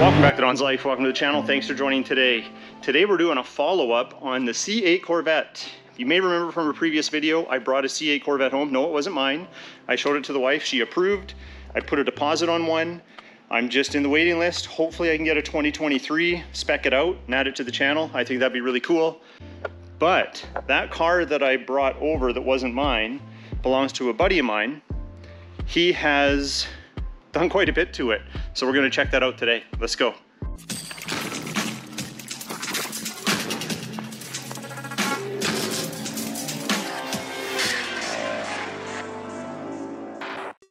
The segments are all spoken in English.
Welcome back to Don's Life. Welcome to the channel. Thanks for joining today. Today we're doing a follow-up on the C8 Corvette. You may remember from a previous video, I brought a C8 Corvette home. No, it wasn't mine. I showed it to the wife. She approved. I put a deposit on one. I'm just in the waiting list. Hopefully I can get a 2023, spec it out and add it to the channel. I think that'd be really cool. But that car that I brought over that wasn't mine belongs to a buddy of mine. He has done quite a bit to it. So we're gonna check that out today. Let's go.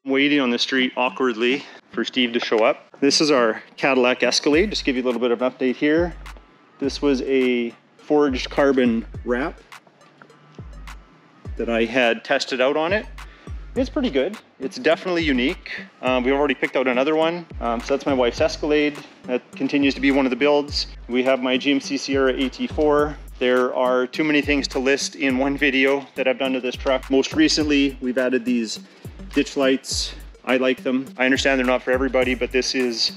Waiting on the street awkwardly for Steve to show up. This is our Cadillac Escalade. Just give you a little bit of an update here. This was a forged carbon wrap that I had tested out on it. It's pretty good. It's definitely unique. Um, we've already picked out another one. Um, so that's my wife's Escalade. That continues to be one of the builds. We have my GMC Sierra AT4. There are too many things to list in one video that I've done to this truck. Most recently, we've added these ditch lights. I like them. I understand they're not for everybody, but this is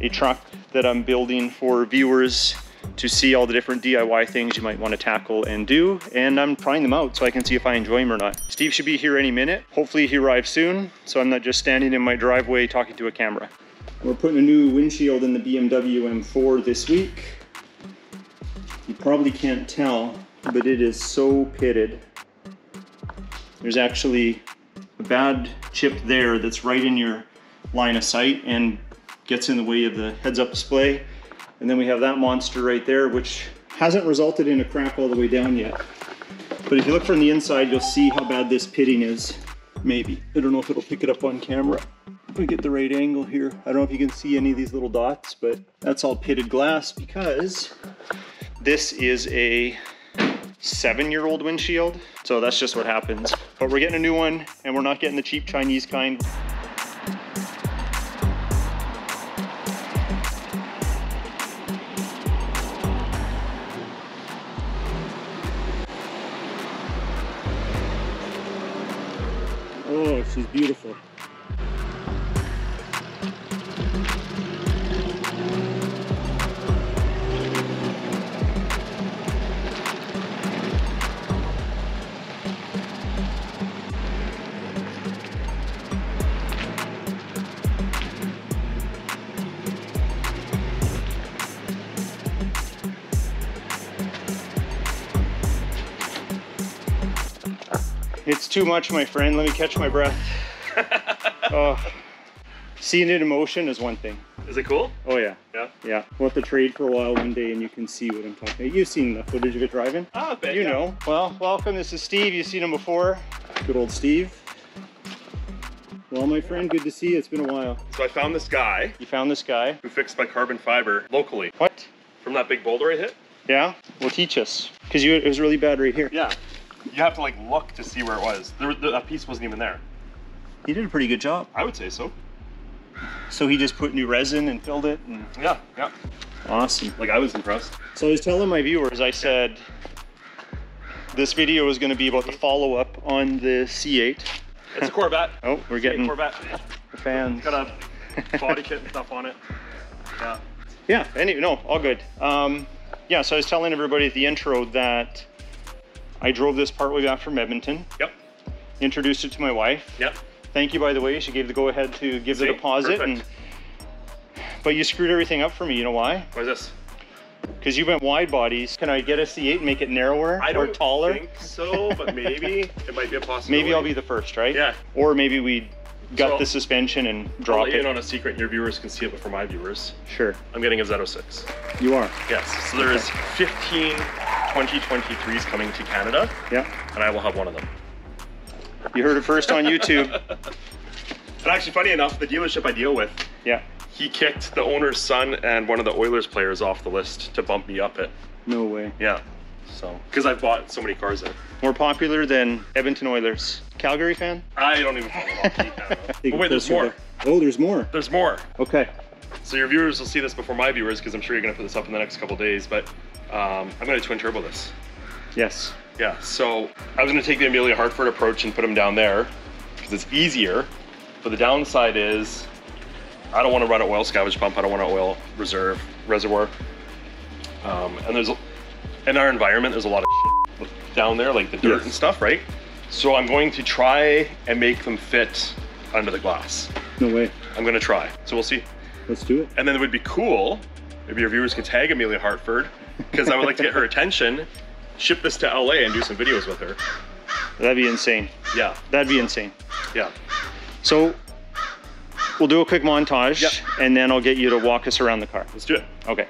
a truck that I'm building for viewers to see all the different DIY things you might want to tackle and do. And I'm trying them out so I can see if I enjoy them or not. Steve should be here any minute. Hopefully he arrives soon, so I'm not just standing in my driveway talking to a camera. We're putting a new windshield in the BMW M4 this week. You probably can't tell, but it is so pitted. There's actually a bad chip there that's right in your line of sight and gets in the way of the heads-up display. And then we have that monster right there, which hasn't resulted in a crack all the way down yet. But if you look from the inside, you'll see how bad this pitting is. Maybe. I don't know if it'll pick it up on camera. If we get the right angle here. I don't know if you can see any of these little dots, but that's all pitted glass because this is a seven-year-old windshield. So that's just what happens. But we're getting a new one and we're not getting the cheap Chinese kind. Beautiful. It's too much, my friend. Let me catch my breath. Oh. Seeing it in motion is one thing. Is it cool? Oh yeah. Yeah. Yeah. We'll have to trade for a while one day and you can see what I'm talking about. You've seen the footage of it driving? Ah, bet, You yeah. know. Well, welcome. This is Steve. You've seen him before. Good old Steve. Well, my friend, good to see you. It's been a while. So I found this guy You found this guy. who fixed my carbon fiber locally What? from that big boulder I hit. Yeah? Well, teach us. Because you it was really bad right here. Yeah. You have to like look to see where it was. There, was- that piece wasn't even there. He did a pretty good job. I would say so. So he just put new resin and filled it. And... Yeah, yeah. Awesome. Like I was impressed. So I was telling my viewers, I said, this video is going to be about the follow-up on the C8. It's a Corvette. Oh, we're getting Corvette. the fans. Got a body kit and stuff on it. Yeah. Yeah, anyway, no, all good. Um, yeah, so I was telling everybody at the intro that I drove this partway back from Edmonton, Yep. introduced it to my wife. Yep. Thank you, by the way. She gave the go-ahead to give the See? deposit. and But you screwed everything up for me. You know why? What is this? Because you went wide bodies. Can I get a C8 and make it narrower I or don't taller? think so, but maybe it might be a possibility. Maybe I'll be the first, right? Yeah. Or maybe we gut So- the suspension and drop I'll let you in it. on a secret. Your viewers can see it before my viewers. Sure. I'm getting a Z06. You are. Yes. So there's 15 2023s coming to Canada, Yeah. and I will have one of them. You heard it first on YouTube. And actually, funny enough, the dealership I deal with, yeah. he kicked the owner's son and one of the Oilers players off the list to bump me up it. No way. Yeah. So, because I've bought so many cars there. More popular than Edmonton Oilers. Calgary fan? I don't even follow hockey. But it wait, there's more. there. Oh, there's more. There's more. Okay. So your viewers will see this before my viewers because I'm sure you're gonna put this up in the next couple days. But um, I'm gonna twin turbo this. Yes. Yeah. So I was gonna take the Amelia Hartford approach and put them down there because it's easier. But the downside is I don't want to run an oil scavenge pump. I don't want an oil reserve reservoir. Um, and there's in our environment, there's a lot of shit down there, like the dirt Yes. and stuff, right? So I'm going to try and make them fit under the glass. No way. I'm going to try. So we'll see. Let's do it. And then it would be cool. if your viewers could tag Amelia Hartford because I would like to get her attention. Ship this to LA and do some videos with her. That'd be insane. Yeah, That'd be insane. yeah. So we'll do a quick montage Yep. and then I'll get you to walk us around the car. Let's do it. Okay.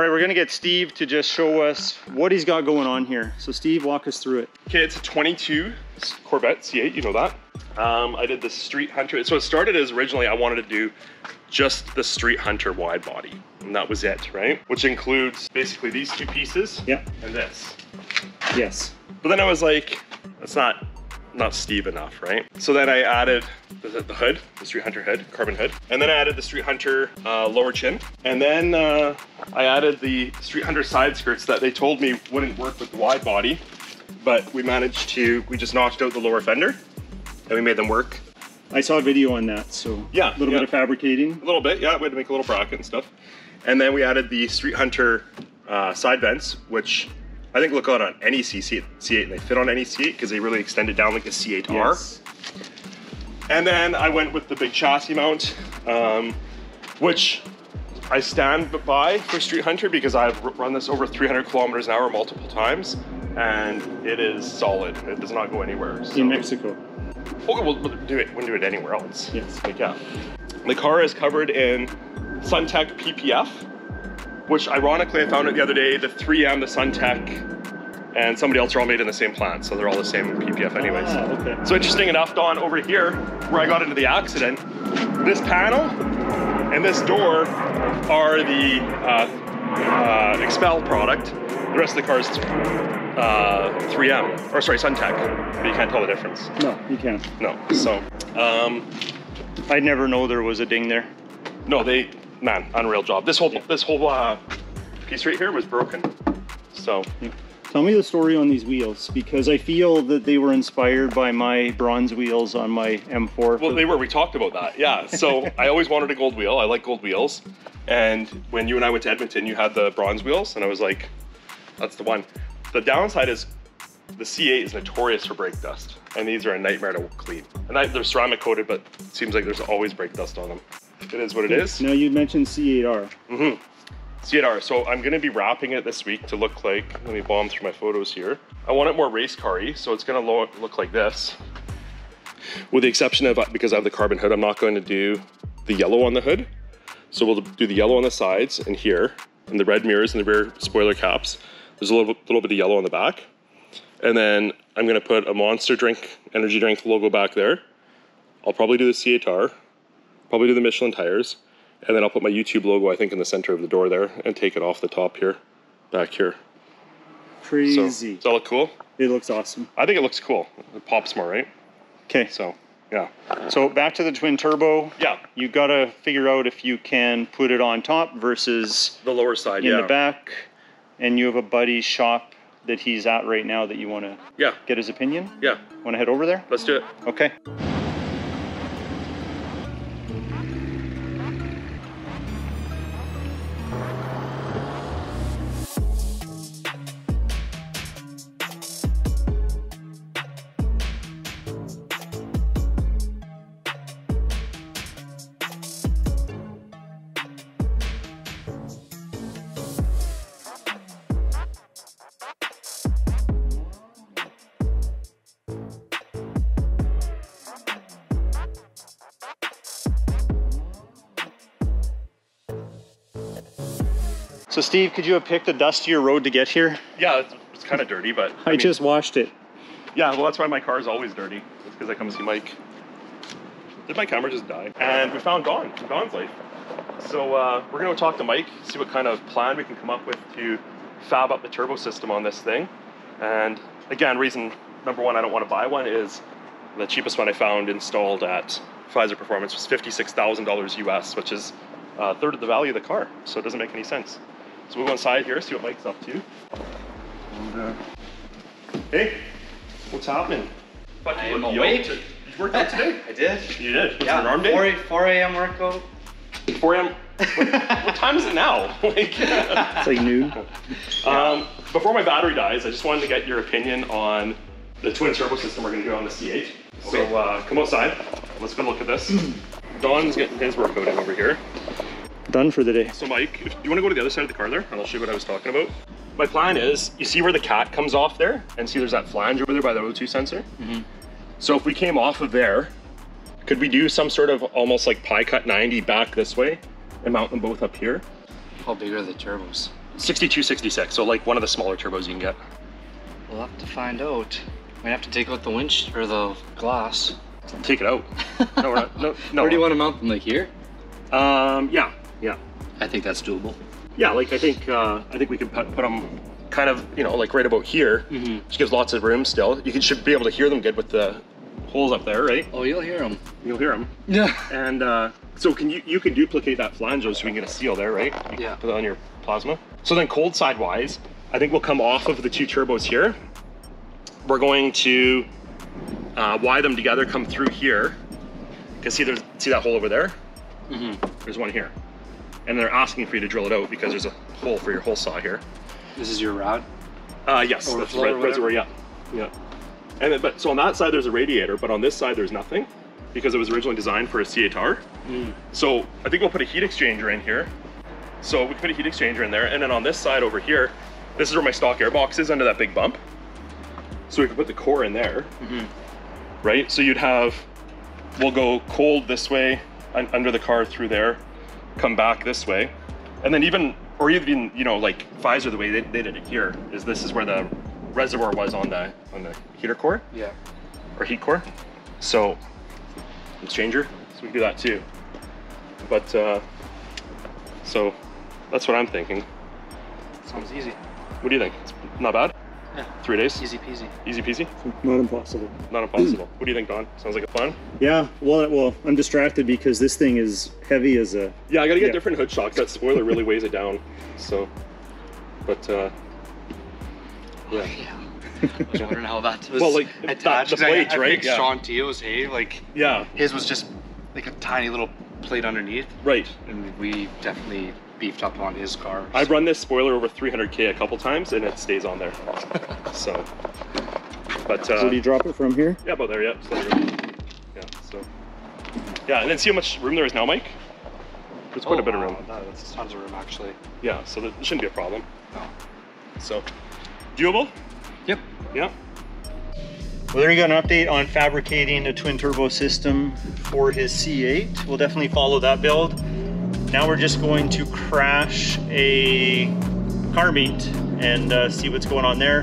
All right, we're gonna get Steve to just show us what he's got going on here. So Steve, walk us through it. Okay, it's a 22 Corvette C8, you know that. Um, I did the Street Hunter. So it started as originally I wanted to do just the Street Hunter wide body, and that was it, right? Which includes basically these two pieces Yeah. and this. Yes. But then I was like, that's not not Steve enough, right? So then I added the, the hood, the Street Hunter hood, carbon hood, and then I added the Street Hunter uh, lower chin, and then uh, I added the Street Hunter side skirts that they told me wouldn't work with the wide body, but we managed to. We just notched out the lower fender, and we made them work I saw a video on that, so Yeah, a little yeah. bit of fabricating. a little bit. Yeah, we had to make a little bracket and stuff, and then we added the Street Hunter uh, side vents, which. I think look good on any C8, C8 and they fit on any C8 because they really extend it down like a C8R. Yes. And then I went with the big chassis mount, um, which I stand by for Street Hunter because I've run this over 300 kilometers an hour multiple times, and it is solid. It does not go anywhere. So. In Mexico. Okay, we'll, we'll do it. Wouldn't do it anywhere else. Yes. Like yeah. The car is covered in SunTek PPF, which ironically I found it the other day. The 3M, the SunTek, and somebody else are all made in the same plant, so they're all the same PPF anyways. Ah, okay. So interesting enough, Don, over here, where I got into the accident, this panel and this door are the uh, uh, XPEL product. The rest of the car is uh, 3M, or sorry, SunTek, but you can't tell the difference. No, you can't. No, so, um, I'd never know there was a ding there. no, they, man, unreal job. This whole, this whole uh, piece right here was broken. So, Tell me the story on these wheels because I feel that they were inspired by my bronze wheels on my M4. Well, they were. We talked about that. Yeah. So I always wanted a gold wheel. I like gold wheels. And when you and I went to Edmonton, you had the bronze wheels, and I was like, "That's the one." The downside is the C8 is notorious for brake dust, and these are a nightmare to clean. And I, they're ceramic coated, but it seems like there's always brake dust on them. It is what it is. Now you mentioned C8R. Mm-hmm. C8R. So I'm going to be wrapping it this week to look like. Let me bomb through my photos here. I want it more race car-y, so it's going to lo- look like this. With the exception of uh, because I have the carbon hood, I'm not going to do the yellow on the hood. So we'll do the yellow on the sides and here, and the red mirrors and the rear spoiler caps. There's a little, little bit of yellow on the back. And then I'm going to put a Monster Drink energy drink logo back there. I'll probably do the C8R, probably do the Michelin tires, and then I'll put my YouTube logo, I think, in the center of the door there and take it off the top here, back here. So, Crazy. does that look cool? it looks awesome. I think it looks cool. It pops more, right? Okay, So, yeah. so back to the twin turbo. Yeah. You got to figure out if you can put it on top versus The lower side, in yeah. the back. And you have a buddy's shop that he's at right now that you want to Yeah, get his opinion. yeah. Want to head over there? Let's do it. Okay. So Steve, could you have picked a dustier road to get here? Yeah, it's, it's kind of dirty, but I, mean, just washed it. yeah. Well, that's why my car is always dirty. It's because I come see Mike. Did my camera just die? And we found Don Don's Life. So uh, we're gonna go talk to Mike, see what kind of plan we can come up with to fab up the turbo system on this thing. And again, reason number one I don't want to buy one is the cheapest one I found installed at Pfizer Performance was fifty-six thousand dollars US, which is a third of the value of the car. So it doesn't make any sense. So we'll go inside here, see what Mike's up to. And, uh, hey, what's happening? Fuck, I you am look awake. yoked. You worked out today? I did. You did. Was yeah, it an arm day? 4, 4 a.m. workout. 4 a.m. What, what time is it now? like, It's like noon. um, before my battery dies, I just wanted to get your opinion on the twin turbo system we're going to do on the C8. Okay. So uh, come outside. Let's go look at this. Don's getting his workout in over here. Done for the day. So Mike, if, you want to go to the other side of the car there, and I'll show you what I was talking about. My plan is, you see where the cat comes off there, and see there's that flange over there by the O2 sensor. So if we came off of there, could we do some sort of almost like pie cut 90 back this way and mount them both up here? How big are the turbos? 6266, so like one of the smaller turbos you can get. We'll have to find out. Might have to take out the winch or the glass. Take it out. No, we're not. No, no. Where do you want to mount them? Like here? Um, yeah, yeah, I think that's doable. yeah. Like I think, uh, I think we could put, put them kind of, you know, like right about here, Mhm. which gives lots of room still. You can, should be able to hear them good with the holes up there, right? Oh, you'll hear them. You'll hear them. Yeah. And uh, so can you you can duplicate that flange so we can get a seal there, right? You Yeah. Put it on your plasma. So then cold side wise, I think we'll come off of the two turbos here. We're going to uh, wire them together, come through here. Cause see there's see that hole over there? hmm There's one here. And they're asking for you to drill it out because there's a hole for your hole saw here. This is your rod. Uh, yes, that's right, reservoir, yeah, yeah. And then, but so on that side there's a radiator, but on this side there's nothing because it was originally designed for a C8R. Mm. So I think we'll put a heat exchanger in here. So we can put a heat exchanger in there, and then on this side over here, this is where my stock air box is under that big bump. So we can put the core in there, Mhm. right? So you'd have, we'll go cold this way, un- under the car through there, come back this way, and then even, or even, you know, like Pfizer, the way they, they did it here, is this is where the reservoir was on the on the heater core Yeah. or heat core. So exchanger, so we can do that too. But uh, so that's what I'm thinking. Sounds easy. What do you think? It's not bad. Yeah. Three days, Easy peasy. easy peasy. Not impossible. Not impossible. what do you think, Don? Sounds like a plan. Yeah, well, well, I'm distracted because this thing is heavy as a. Yeah, I gotta get Yeah. different hood shocks. That spoiler really weighs it down. So, but uh, yeah. Yeah. I was wondering how that was Well, like, attached. the 'cause I- plates, I, right? think Yeah. Sean Teo's hay, like Yeah, his was just like a tiny little plate underneath, right. and we definitely beefed up on his car. I've run this spoiler over 300k a couple times, and it stays on there. So, but uh, So do you drop it from here? Yeah, about there, yeah. So. Yeah, so. Yeah, and then see how much room there is now, Mike? There's quite a bit of room. Oh, wow, That's tons of room actually. Yeah, so there shouldn't be a problem. No. So, doable? Yep. Yeah. Well, there you got an update on fabricating a twin turbo system for his C8. We'll definitely follow that build. Now we're just going to crash a car meet and uh, see what's going on there.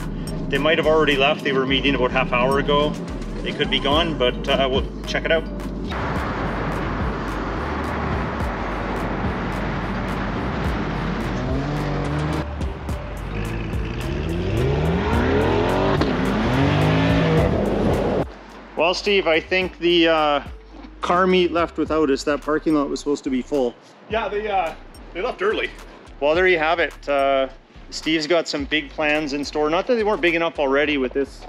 They might have already left. They were meeting about half hour ago. They could be gone, but uh, we'll check it out. Well, Steve, I think the uh, car meet left without us. That parking lot was supposed to be full. Yeah, they uh, they left early. Well, there you have it. Uh, Steve's got some big plans in store. Not that they weren't big enough already with this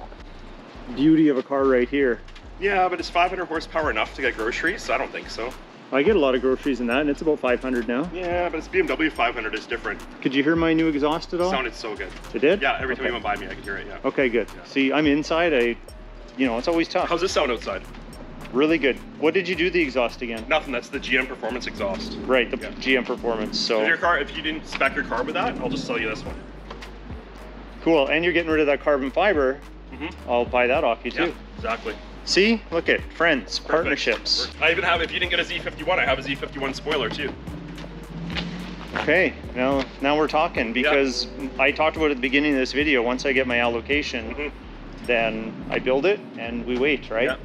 beauty of a car right here. Yeah, but is 500 horsepower enough to get groceries? I don't think so. I get a lot of groceries in that, and it's about 500 now. Yeah, but it's BMW 500 is different. Could you hear my new exhaust at all? It Sounded so good. It did? Yeah, every time you went by me, I could hear it. Yeah. Okay, good. Yeah. See, I'm inside. I, you know, it's always tough. How's this sound outside? Really good. What did you do the exhaust again? Nothing. That's the GM Performance exhaust. Right, the Yeah. GM Performance. So If your car, if you didn't spec your car with that, I'll just sell you this one. cool. And you're getting rid of that carbon fiber. Mm -hmm. I'll buy that off you too. Yeah, exactly. See, look at friends, Perfect. partnerships. I even have, if you didn't get a Z51, I have a Z51 spoiler too. Okay, now now we're talking because I talked about at the beginning of this video. Once I get my allocation, Mhm. then I build it and we wait, right? Yeah.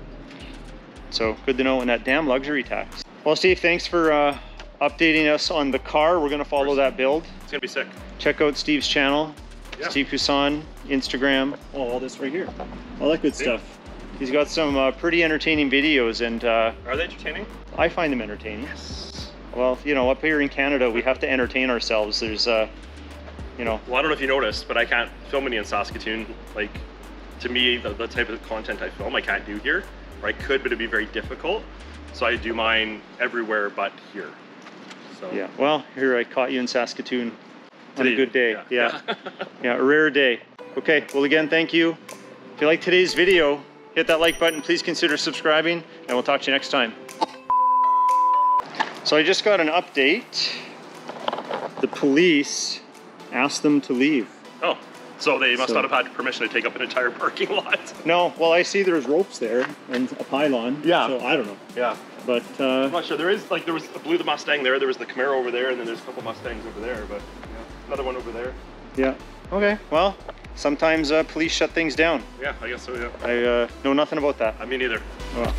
So good to know. And that damn luxury tax. Well, Steve, thanks for uh, updating us on the car. We're gonna follow that build. It's gonna be sick. Check out Steve's channel, Yeah. Steve Cusson, Instagram. Oh, all this right here. All that good stuff. He's got some uh, pretty entertaining videos, and uh, Are they entertaining? I find them entertaining. Yes. Well, you know, up here in Canada, we have to entertain ourselves. There's, uh, you know, Well, I don't know if you noticed, but I can't film any in Saskatoon. Like, to me, the, the type of content I film, I can't do here. Or I could, but it'd be very difficult. So I do mine everywhere but here. So yeah. Well, here I caught you in Saskatoon on a good day. yeah. Yeah. yeah, a rare day. Okay. Well, again, thank you. If you like today's video, hit that like button. Please consider subscribing, and we'll talk to you next time. So I just got an update. The police asked them to leave. Oh, so they must So- not have had permission to take up an entire parking lot. No, well, I see there's ropes there and a pylon. Yeah. So I don't know, Yeah. but uh, I'm not sure. There is like there was I blew the Mustang there. There was the Camaro over there, and then there's a couple Mustangs over there. But yeah, another one over there. yeah. Okay. Well, sometimes uh, police shut things down. Yeah, I guess so. Yeah. I uh, know nothing about that. I mean, either. Well,